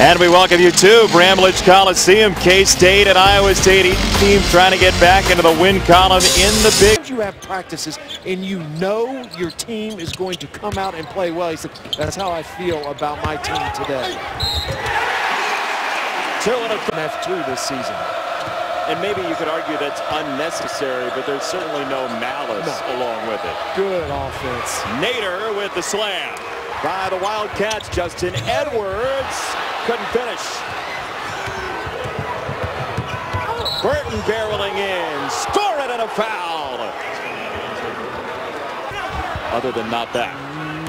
And we welcome you to Bramlage Coliseum, K-State and Iowa State. Each team trying to get back into the win column in the big. You have practices and you know your team is going to come out and play well. He said, that's how I feel about my team today. Two and a F2 this season. And maybe you could argue that's unnecessary, but there's certainly no malice No. along with it. Good offense. Nader with the slam. By the Wildcats, Justin Edwards couldn't finish. Burton barreling in, score it and a foul. Other than not that.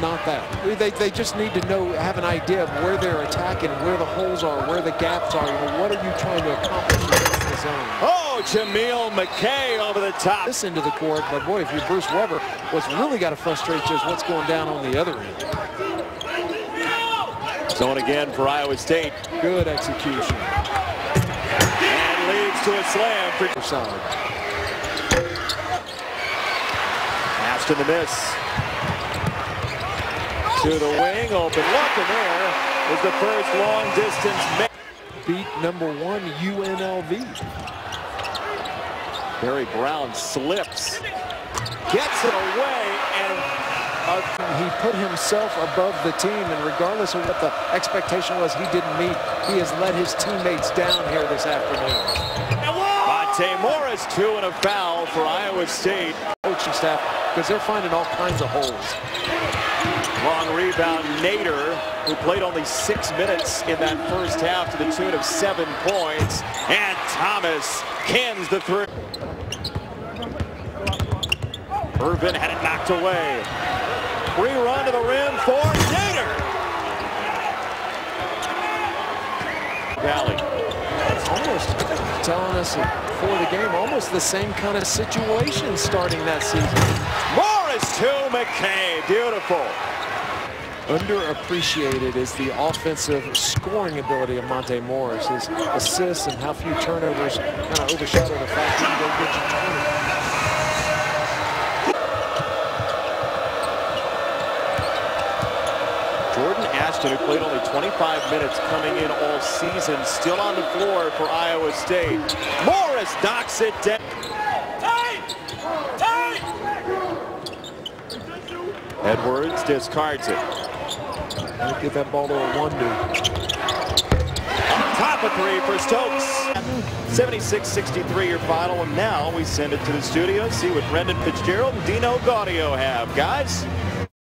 Not that. They, they just need to know, have an idea of where they're attacking, where the holes are, where the gaps are. You know, what are you trying to accomplish against the zone? Oh, Jameel McKay over the top. This of the court, but boy, if you're Bruce Weber, what's really got to frustrate you is what's going down on the other end. Zone again for Iowa State. Good execution. And leads to a slam for side. Ashton the miss. To the wing, open look, and there is the first long distance. Beat number one UNLV. Barry Brown slips, gets it away, and Uh, he put himself above the team, and regardless of what the expectation was, he didn't meet. He has let his teammates down here this afternoon. Monte Morris two and a foul for Iowa State. Coaching staff, because they're finding all kinds of holes. Long rebound, Nader, who played only six minutes in that first half to the tune of seven points. And Thomas cans the three. Irvin had it knocked away. Free run to the rim for Nader. Valley. Almost telling us before the game, almost the same kind of situation starting that season. Morris to McKay. Beautiful. Underappreciated is the offensive scoring ability of Monte Morris. His assists and how few turnovers kind of overshadow the fact that he don't get you 20. Jordan Ashton, who played only 25 minutes coming in all season, still on the floor for Iowa State. Morris knocks it down. Edwards discards it. Give that ball to Iwundu. Top of three for Stokes. 76-63 your final, and now we send it to the studio, see what Brendan Fitzgerald and Dino Gaudio have. Guys?